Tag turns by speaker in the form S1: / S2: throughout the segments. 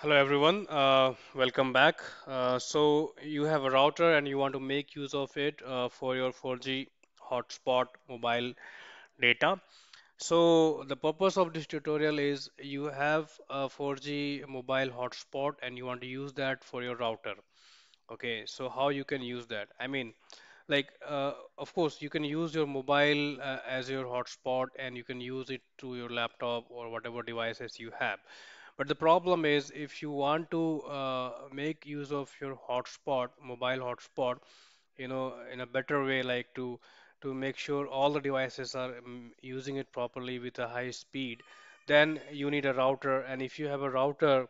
S1: Hello everyone, uh, welcome back. Uh, so you have a router and you want to make use of it uh, for your 4G hotspot mobile data. So the purpose of this tutorial is you have a 4G mobile hotspot and you want to use that for your router. Okay, so how you can use that? I mean, like uh, of course you can use your mobile uh, as your hotspot and you can use it to your laptop or whatever devices you have but the problem is if you want to uh, make use of your hotspot mobile hotspot you know in a better way like to to make sure all the devices are um, using it properly with a high speed then you need a router. And if you have a router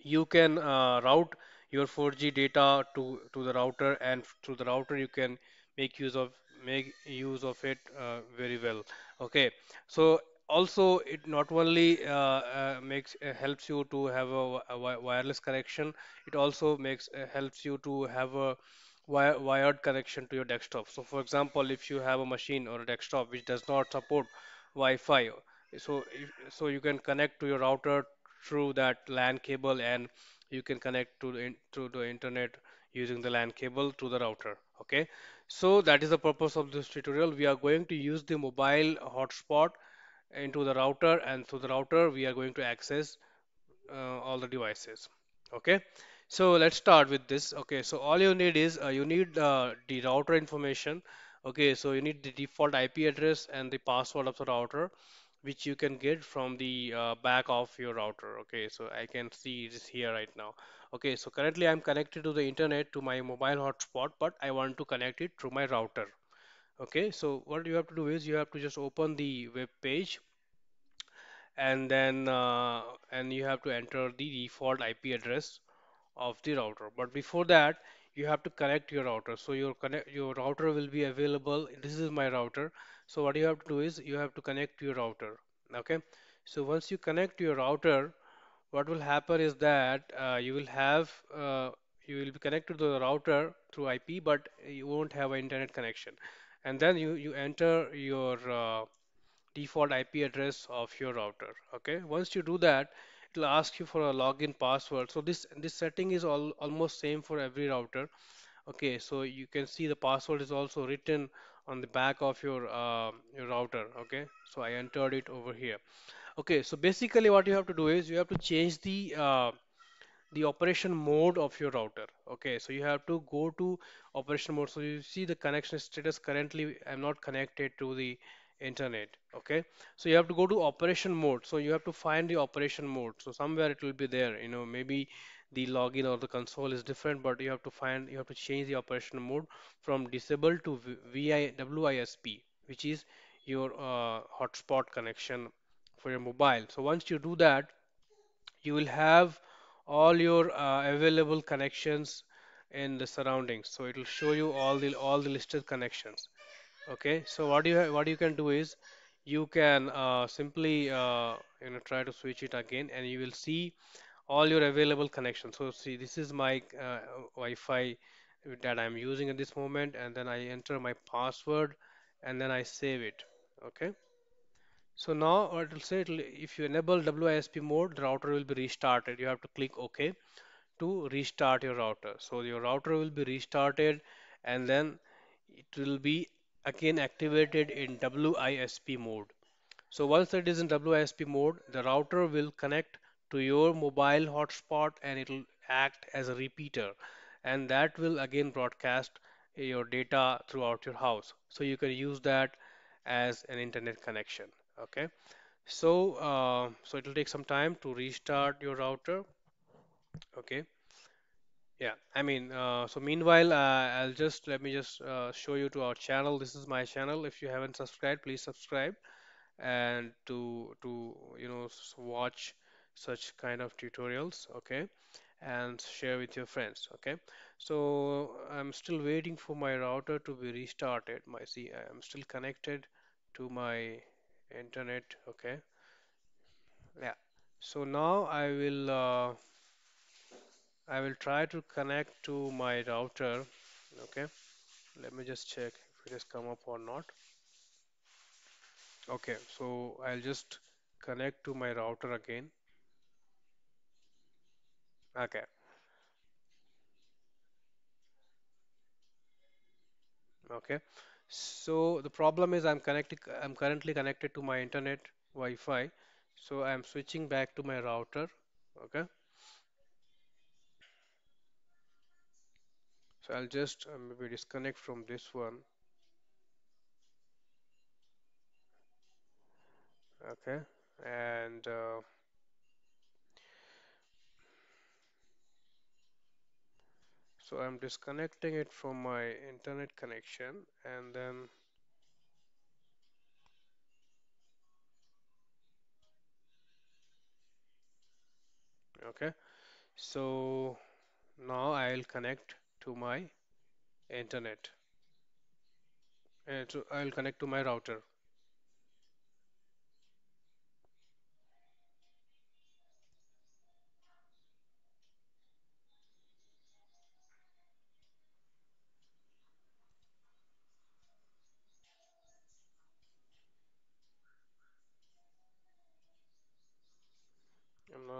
S1: you can uh, route your 4G data to to the router and through the router you can make use of make use of it uh, very well. Okay. So also it not only uh, uh, makes uh, helps you to have a, a wi- wireless connection it also makes uh, helps you to have a wi- wired connection to your desktop so for example if you have a machine or a desktop which does not support Wi-Fi so if, so you can connect to your router through that LAN cable and you can connect to the in, to the internet using the LAN cable to the router. Okay, so that is the purpose of this tutorial. We are going to use the mobile hotspot into the router, and through the router we are going to access uh, all the devices. Okay, so let's start with this. Okay, so all you need is uh, you need uh, the router information. Okay, so you need the default IP address and the password of the router which you can get from the uh, back of your router. Okay, so I can see this here right now. Okay, so currently I'm connected to the internet to my mobile hotspot, but I want to connect it through my router. Okay, so what you have to do is you have to just open the web page and then uh, and you have to enter the default IP address of the router. But before that, you have to connect your router. So your connect your router will be available. This is my router. So what you have to do is you have to connect your router. Okay. So once you connect your router, what will happen is that uh, you will have uh, you will be connected to the router through IP, but you won't have an internet connection. And then you you enter your uh, default IP address of your router. Okay, once you do that, it'll ask you for a login password. So this this setting is all almost same for every router. Okay, so you can see the password is also written on the back of your uh, your router. Okay, so I entered it over here. Okay, so basically what you have to do is you have to change the uh, the operation mode of your router. Okay, so you have to go to operation mode. So you see the connection status currently I'm not connected to the internet. Okay, so you have to go to operation mode. So you have to find the operation mode. So somewhere it will be there. You know, maybe the login or the console is different, but you have to find you have to change the operation mode from disable to VI WISP, which is your uh, hotspot connection for your mobile. So once you do that, you will have all your uh, available connections in the surroundings. So it will show you all the all the listed connections. Okay? So what you ha- what you can do is you can uh, simply uh, you know try to switch it again and you will see all your available connections. So see this is my uh, Wi-Fi that I'm using at this moment and then I enter my password and then I save it. Okay so now uh, what it will say, if you enable WISP mode, the router will be restarted. You have to click OK to restart your router. So your router will be restarted and then it will be again activated in WISP mode. So once it is in WISP mode, the router will connect to your mobile hotspot and it will act as a repeater and that will again broadcast your data throughout your house. So you can use that as an internet connection. Okay. So, uh, so it will take some time to restart your router. Okay. Yeah. I mean, uh, so meanwhile, uh, I'll just let me just uh, show you to our channel. This is my channel. If you haven't subscribed, please subscribe and to to you know watch such kind of tutorials. Okay. And share with your friends. Okay. So I'm still waiting for my router to be restarted. My see, I'm still connected to my internet. Okay. Yeah. So now I will uh, I will try to connect to my router. Okay. Let me just check if it has come up or not. Okay. So I'll just connect to my router again. Okay. Okay. So the problem is I'm connected, I'm currently connected to my internet Wi-Fi. So I'm switching back to my router. Okay. So I'll just uh, maybe disconnect from this one. Okay. And uh, so I'm disconnecting it from my internet connection and then, okay. So now I'll connect to my internet. Uh, and so I'll connect to my router.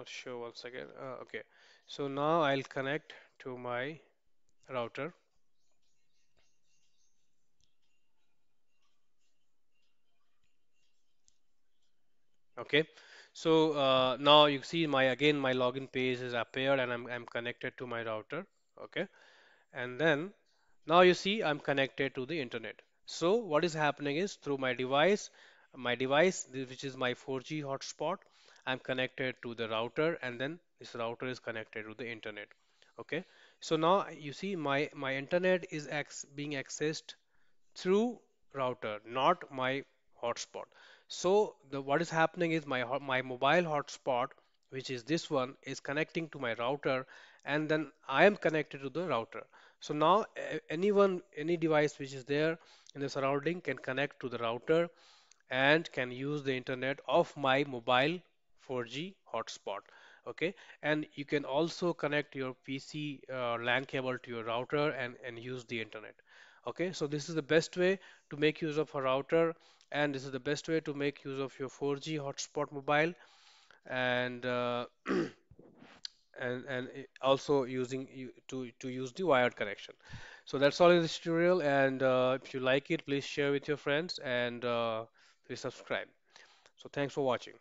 S1: Sure once again. Uh, okay. So now I'll connect to my router. Okay. So uh, now you see my again my login page is appeared and I'm I'm connected to my router. Okay. And then now you see I'm connected to the internet. So what is happening is through my device, my device which is my 4G hotspot, I'm connected to the router and then this router is connected to the internet. Okay. So now you see my my internet is being accessed through router, not my hotspot. So the what is happening is my my mobile hotspot, which is this one, is connecting to my router, and then I am connected to the router. So now anyone, any device which is there in the surrounding can connect to the router and can use the internet of my mobile 4G hotspot. Okay, and you can also connect your PC uh, LAN cable to your router and, and use the internet. Okay, so this is the best way to make use of a router, and this is the best way to make use of your 4G hotspot mobile, and uh, and and also using to to use the wired connection. So that's all in this tutorial, and uh, if you like it, please share with your friends and uh, please subscribe. So thanks for watching.